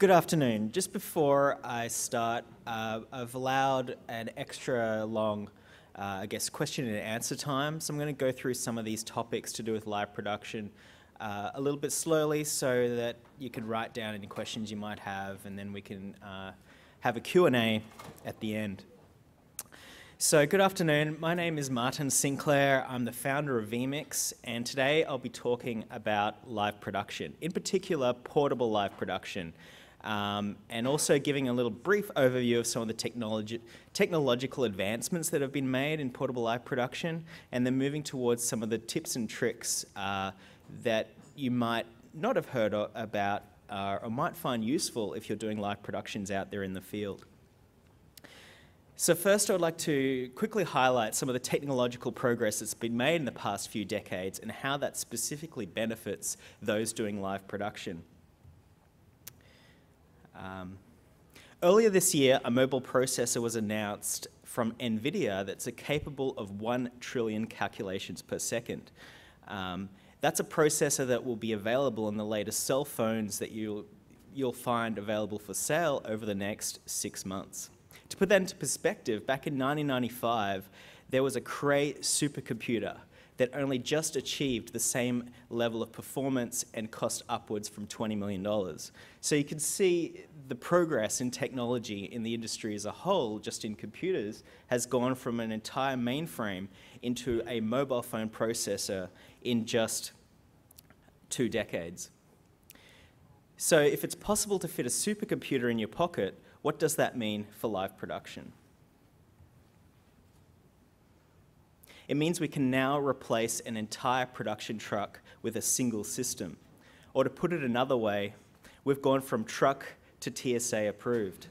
Good afternoon. Just before I start, uh, I've allowed an extra long, uh, I guess, question and answer time. So I'm going to go through some of these topics to do with live production uh, a little bit slowly so that you can write down any questions you might have and then we can uh, have a Q&A at the end. So good afternoon, my name is Martin Sinclair, I'm the founder of vMix and today I'll be talking about live production, in particular portable live production, um, and also giving a little brief overview of some of the technological advancements that have been made in portable live production, and then moving towards some of the tips and tricks uh, that you might not have heard about uh, or might find useful if you're doing live productions out there in the field. So first I would like to quickly highlight some of the technological progress that's been made in the past few decades and how that specifically benefits those doing live production. Um, earlier this year, a mobile processor was announced from NVIDIA that's capable of 1 trillion calculations per second. Um, that's a processor that will be available in the latest cell phones that you'll, you'll find available for sale over the next six months. To put that into perspective, back in 1995, there was a Cray supercomputer that only just achieved the same level of performance and cost upwards from $20 million. So you can see the progress in technology in the industry as a whole, just in computers, has gone from an entire mainframe into a mobile phone processor in just two decades. So if it's possible to fit a supercomputer in your pocket, what does that mean for live production? It means we can now replace an entire production truck with a single system. Or to put it another way, we've gone from truck to TSA approved.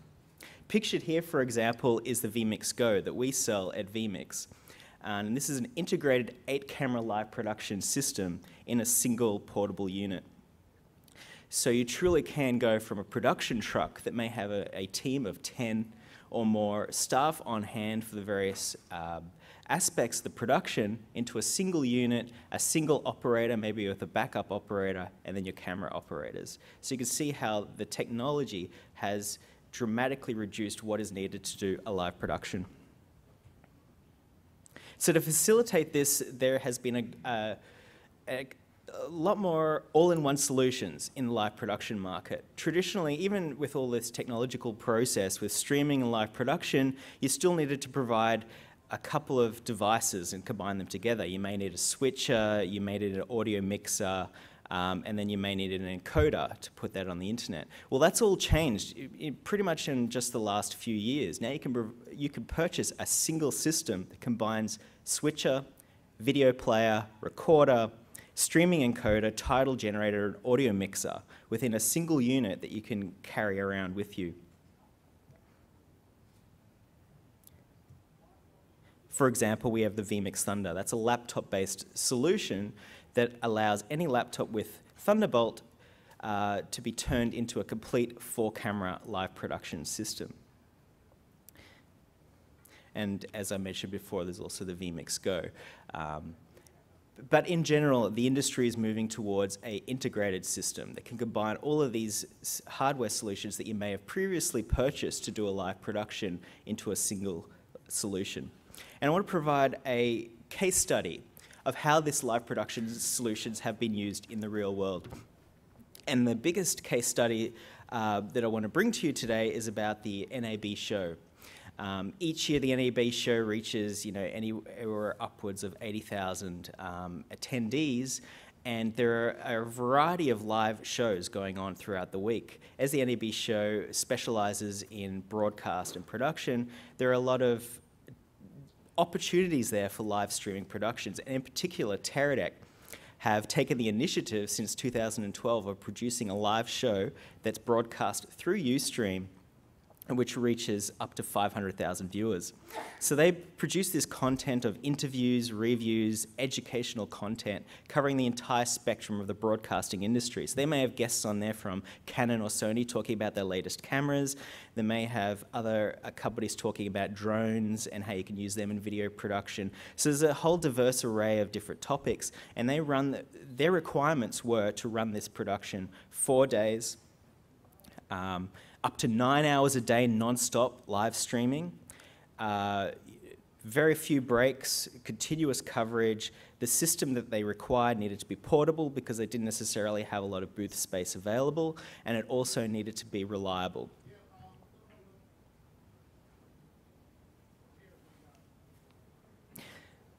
Pictured here, for example, is the vMix Go that we sell at vMix. And this is an integrated eight camera live production system in a single portable unit. So you truly can go from a production truck that may have a, a team of 10 or more staff on hand for the various uh, aspects the production into a single unit, a single operator, maybe with a backup operator, and then your camera operators. So you can see how the technology has dramatically reduced what is needed to do a live production. So to facilitate this, there has been a, a, a lot more all-in-one solutions in the live production market. Traditionally, even with all this technological process with streaming and live production, you still needed to provide a couple of devices and combine them together. You may need a switcher, you may need an audio mixer, um, and then you may need an encoder to put that on the internet. Well, that's all changed pretty much in just the last few years. Now you can, you can purchase a single system that combines switcher, video player, recorder, streaming encoder, title generator, and audio mixer within a single unit that you can carry around with you. For example, we have the vMix Thunder. That's a laptop-based solution that allows any laptop with Thunderbolt uh, to be turned into a complete four-camera live production system. And as I mentioned before, there's also the vMix Go. Um, but in general, the industry is moving towards a integrated system that can combine all of these hardware solutions that you may have previously purchased to do a live production into a single solution. And I want to provide a case study of how this live production solutions have been used in the real world. And the biggest case study uh, that I want to bring to you today is about the NAB show. Um, each year, the NAB show reaches, you know, anywhere upwards of 80,000 um, attendees, and there are a variety of live shows going on throughout the week. As the NAB show specializes in broadcast and production, there are a lot of opportunities there for live streaming productions, and in particular, Teradek have taken the initiative since 2012 of producing a live show that's broadcast through Ustream which reaches up to 500,000 viewers. So they produce this content of interviews, reviews, educational content, covering the entire spectrum of the broadcasting industry. So they may have guests on there from Canon or Sony talking about their latest cameras. They may have other uh, companies talking about drones and how you can use them in video production. So there's a whole diverse array of different topics, and they run, the, their requirements were to run this production four days, um, up to nine hours a day non-stop live streaming, uh, very few breaks, continuous coverage. The system that they required needed to be portable because they didn't necessarily have a lot of booth space available, and it also needed to be reliable.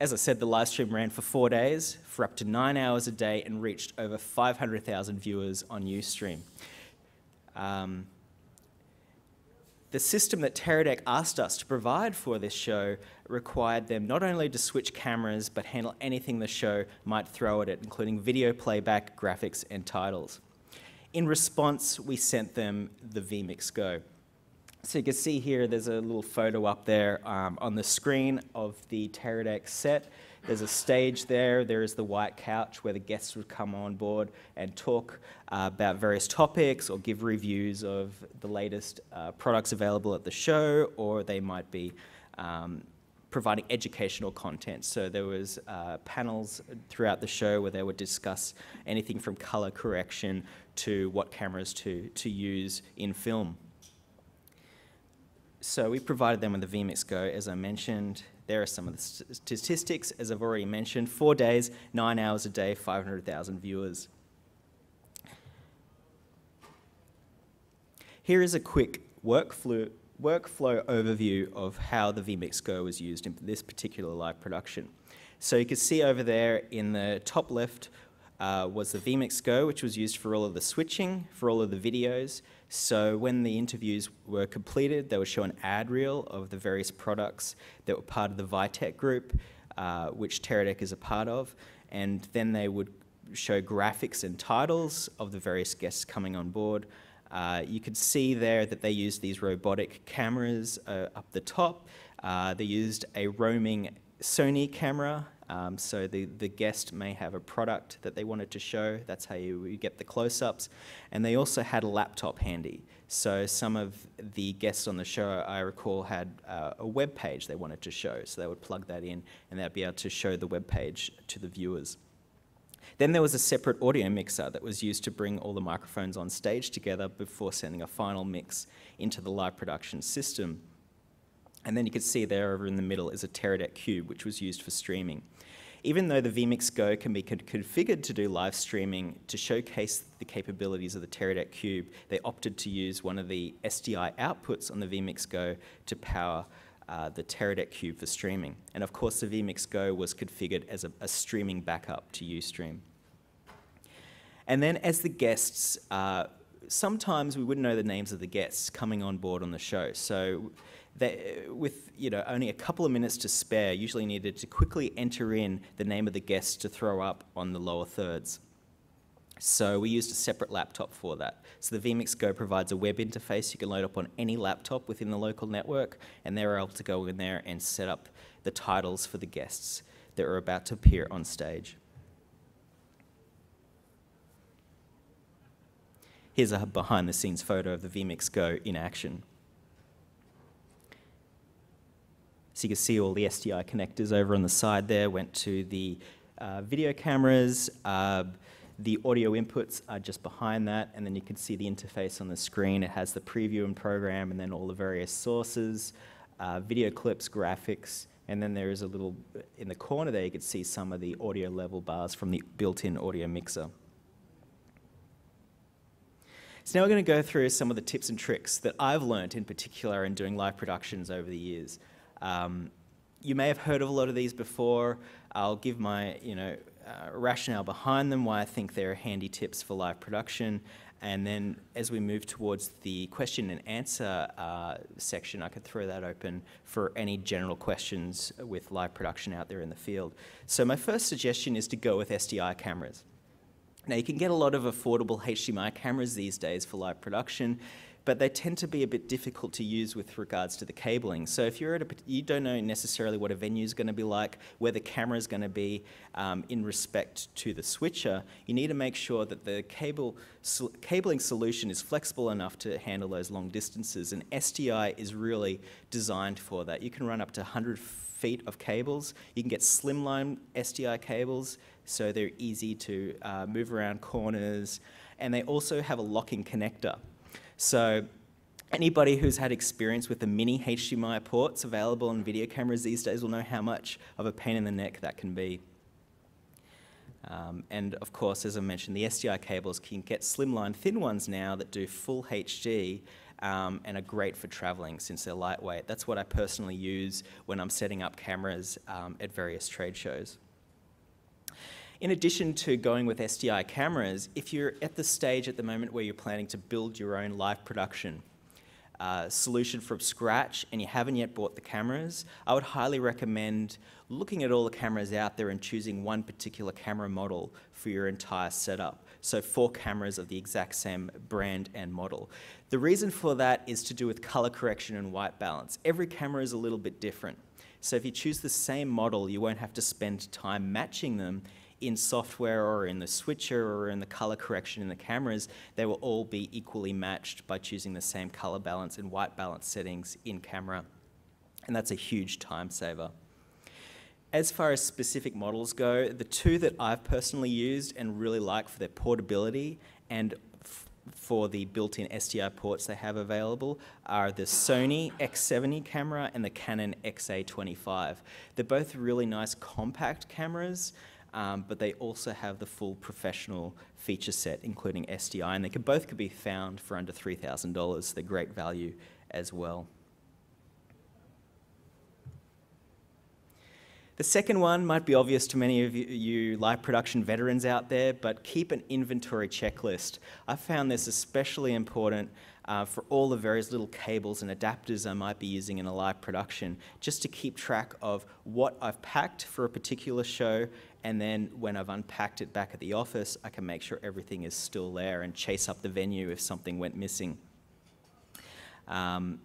As I said, the live stream ran for four days, for up to nine hours a day, and reached over 500,000 viewers on Ustream. Um, the system that Teradek asked us to provide for this show required them not only to switch cameras, but handle anything the show might throw at it, including video playback, graphics, and titles. In response, we sent them the vMix Go. So you can see here, there's a little photo up there um, on the screen of the Teradek set. There's a stage there. There is the white couch where the guests would come on board and talk uh, about various topics or give reviews of the latest uh, products available at the show, or they might be um, providing educational content. So there was uh, panels throughout the show where they would discuss anything from color correction to what cameras to, to use in film. So we provided them with the vMix Go, as I mentioned. There are some of the statistics, as I've already mentioned. Four days, nine hours a day, 500,000 viewers. Here is a quick workflow, workflow overview of how the vMix Go was used in this particular live production. So you can see over there in the top left uh, was the vMix Go, which was used for all of the switching, for all of the videos. So when the interviews were completed, they would show an ad reel of the various products that were part of the Vitec group, uh, which Teradek is a part of, and then they would show graphics and titles of the various guests coming on board. Uh, you could see there that they used these robotic cameras uh, up the top. Uh, they used a roaming Sony camera um, so the, the guest may have a product that they wanted to show. That's how you, you get the close-ups. And they also had a laptop handy. So some of the guests on the show, I recall, had uh, a web page they wanted to show. So they would plug that in and they'd be able to show the web page to the viewers. Then there was a separate audio mixer that was used to bring all the microphones on stage together before sending a final mix into the live production system. And then you can see there over in the middle is a Teradek Cube, which was used for streaming. Even though the vMix Go can be configured to do live streaming to showcase the capabilities of the Teradek Cube, they opted to use one of the SDI outputs on the vMix Go to power uh, the Teradek Cube for streaming. And of course, the vMix Go was configured as a, a streaming backup to Ustream. And then as the guests, uh, sometimes we wouldn't know the names of the guests coming on board on the show. So they, uh, with you know only a couple of minutes to spare, usually needed to quickly enter in the name of the guest to throw up on the lower thirds. So we used a separate laptop for that. So the vMix Go provides a web interface you can load up on any laptop within the local network, and they're able to go in there and set up the titles for the guests that are about to appear on stage. Here's a behind the scenes photo of the vMix Go in action. So you can see all the SDI connectors over on the side there went to the uh, video cameras. Uh, the audio inputs are just behind that, and then you can see the interface on the screen. It has the preview and program, and then all the various sources, uh, video clips, graphics, and then there is a little, in the corner there, you can see some of the audio level bars from the built-in audio mixer. So now we're going to go through some of the tips and tricks that I've learned in particular in doing live productions over the years. Um, you may have heard of a lot of these before. I'll give my you know, uh, rationale behind them, why I think they're handy tips for live production. And then as we move towards the question and answer uh, section, I could throw that open for any general questions with live production out there in the field. So my first suggestion is to go with SDI cameras. Now you can get a lot of affordable HDMI cameras these days for live production but they tend to be a bit difficult to use with regards to the cabling. So if you're at a, you don't know necessarily what a venue is going to be like, where the camera is going to be um, in respect to the switcher, you need to make sure that the cable cabling solution is flexible enough to handle those long distances. And SDI is really designed for that. You can run up to 100 feet of cables. You can get slimline SDI cables, so they're easy to uh, move around corners. And they also have a locking connector. So anybody who's had experience with the mini HDMI ports available on video cameras these days will know how much of a pain in the neck that can be. Um, and of course, as I mentioned, the SDI cables can get slimline thin ones now that do full HD um, and are great for traveling since they're lightweight. That's what I personally use when I'm setting up cameras um, at various trade shows. In addition to going with SDI cameras, if you're at the stage at the moment where you're planning to build your own live production uh, solution from scratch and you haven't yet bought the cameras, I would highly recommend looking at all the cameras out there and choosing one particular camera model for your entire setup. So four cameras of the exact same brand and model. The reason for that is to do with color correction and white balance. Every camera is a little bit different. So if you choose the same model, you won't have to spend time matching them in software or in the switcher or in the color correction in the cameras, they will all be equally matched by choosing the same color balance and white balance settings in camera. And that's a huge time saver. As far as specific models go, the two that I've personally used and really like for their portability and for the built-in SDI ports they have available are the Sony X70 camera and the Canon XA25. They're both really nice compact cameras um, but they also have the full professional feature set, including SDI, and they can both could be found for under $3,000. They're great value as well. The second one might be obvious to many of you live production veterans out there, but keep an inventory checklist. I found this especially important uh, for all the various little cables and adapters I might be using in a live production, just to keep track of what I've packed for a particular show and then when I've unpacked it back at the office, I can make sure everything is still there and chase up the venue if something went missing. Um,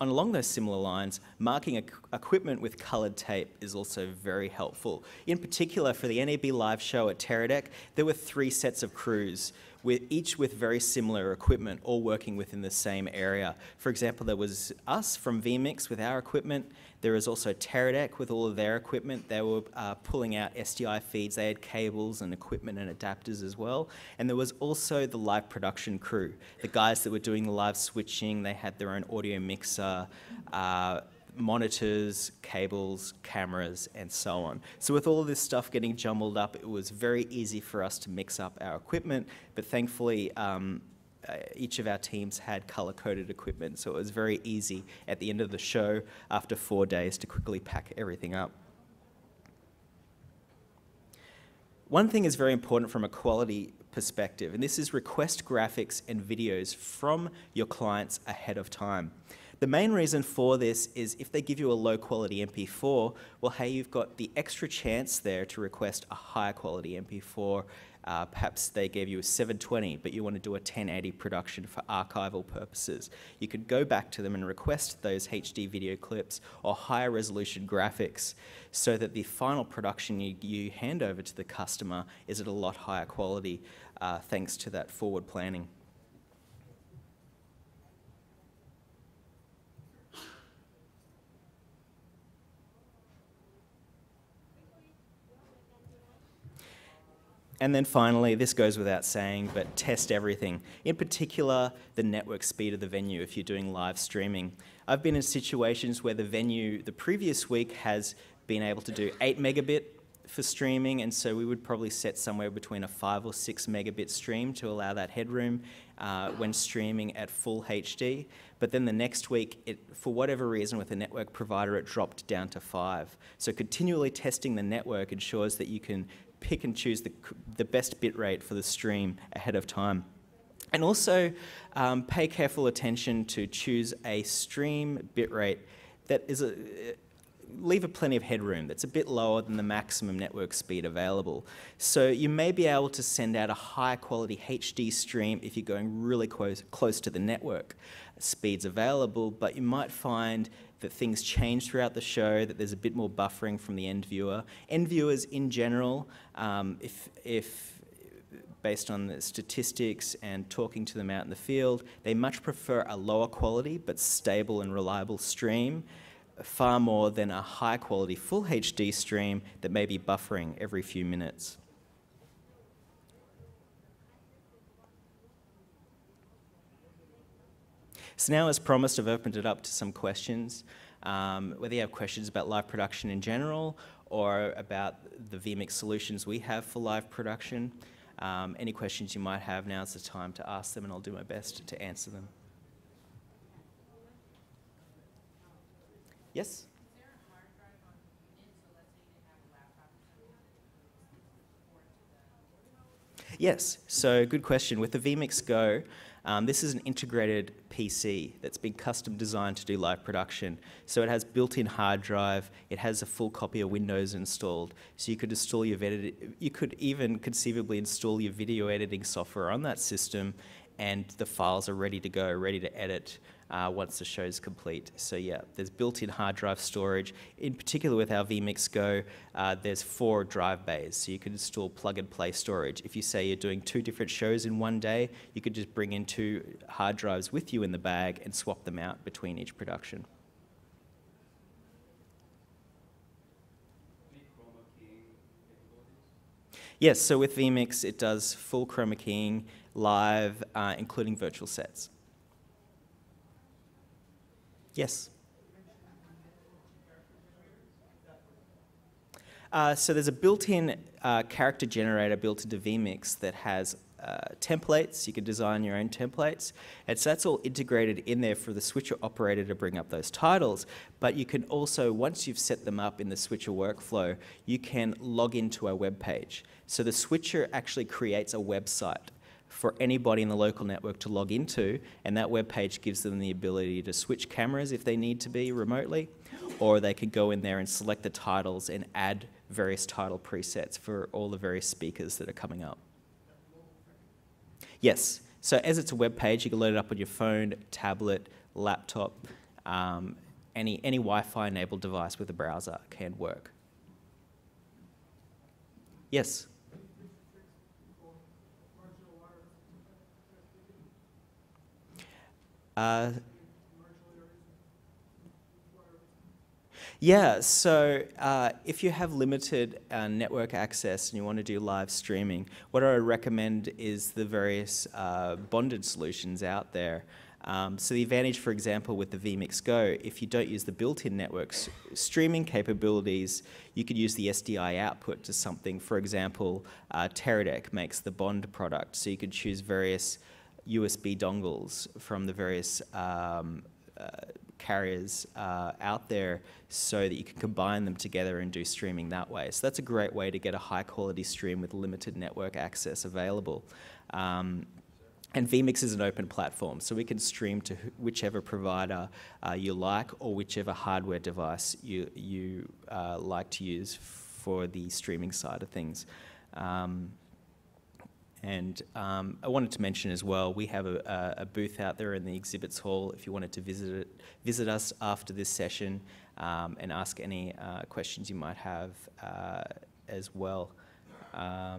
and along those similar lines, marking equipment with coloured tape is also very helpful. In particular, for the NAB live show at Teradek, there were three sets of crews with each with very similar equipment, all working within the same area. For example, there was us from vMix with our equipment. There was also Teradek with all of their equipment. They were uh, pulling out SDI feeds. They had cables and equipment and adapters as well. And there was also the live production crew, the guys that were doing the live switching. They had their own audio mixer. Uh, monitors, cables, cameras, and so on. So with all of this stuff getting jumbled up, it was very easy for us to mix up our equipment, but thankfully um, uh, each of our teams had color-coded equipment, so it was very easy at the end of the show after four days to quickly pack everything up. One thing is very important from a quality perspective, and this is request graphics and videos from your clients ahead of time. The main reason for this is if they give you a low quality MP4, well, hey, you've got the extra chance there to request a higher quality MP4. Uh, perhaps they gave you a 720, but you want to do a 1080 production for archival purposes. You could go back to them and request those HD video clips or higher resolution graphics so that the final production you, you hand over to the customer is at a lot higher quality uh, thanks to that forward planning. And then finally, this goes without saying, but test everything. In particular, the network speed of the venue if you're doing live streaming. I've been in situations where the venue the previous week has been able to do 8 megabit for streaming, and so we would probably set somewhere between a 5 or 6 megabit stream to allow that headroom uh, when streaming at full HD. But then the next week, it, for whatever reason, with the network provider, it dropped down to 5. So continually testing the network ensures that you can pick and choose the, the best bit rate for the stream ahead of time. And also um, pay careful attention to choose a stream bitrate that is a, leave a plenty of headroom that's a bit lower than the maximum network speed available. So you may be able to send out a high quality HD stream if you're going really close, close to the network speeds available, but you might find that things change throughout the show, that there's a bit more buffering from the end viewer. End viewers in general, um, if, if based on the statistics and talking to them out in the field, they much prefer a lower quality but stable and reliable stream far more than a high quality full HD stream that may be buffering every few minutes. So now, as promised, I've opened it up to some questions. Um, whether you have questions about live production in general or about the vMix solutions we have for live production. Um, any questions you might have, now's the time to ask them and I'll do my best to answer them. Yes? Yes, so good question. With the vMix Go, um, this is an integrated PC that's been custom designed to do live production. So it has built-in hard drive, it has a full copy of Windows installed, so you could install your you could even conceivably install your video editing software on that system and the files are ready to go, ready to edit uh, once the show is complete. So yeah, there's built-in hard drive storage. In particular with our vMix Go, uh, there's four drive bays, so you can install plug-and-play storage. If you say you're doing two different shows in one day, you could just bring in two hard drives with you in the bag and swap them out between each production. Yes, so with vMix, it does full chroma keying live, uh, including virtual sets. Yes. Uh, so there's a built-in uh, character generator built into vMix that has uh, templates. You can design your own templates. And so that's all integrated in there for the switcher operator to bring up those titles. But you can also, once you've set them up in the switcher workflow, you can log into a web page. So the switcher actually creates a website for anybody in the local network to log into, and that web page gives them the ability to switch cameras if they need to be remotely, or they could go in there and select the titles and add various title presets for all the various speakers that are coming up. Yes, so as it's a web page, you can load it up on your phone, tablet, laptop, um, any, any Wi-Fi enabled device with a browser can work. Yes? Uh, yeah, so uh, if you have limited uh, network access and you want to do live streaming, what I would recommend is the various uh, bonded solutions out there. Um, so the advantage, for example, with the vMix Go, if you don't use the built-in network streaming capabilities, you could use the SDI output to something. For example, uh, Teradek makes the Bond product, so you could choose various USB dongles from the various um, uh, carriers uh, out there so that you can combine them together and do streaming that way. So that's a great way to get a high quality stream with limited network access available. Um, and vMix is an open platform, so we can stream to whichever provider uh, you like or whichever hardware device you, you uh, like to use for the streaming side of things. Um, and um, I wanted to mention as well, we have a, a, booth out there in the exhibits hall if you wanted to visit it, visit us after this session um, and ask any uh, questions you might have uh, as well. Um,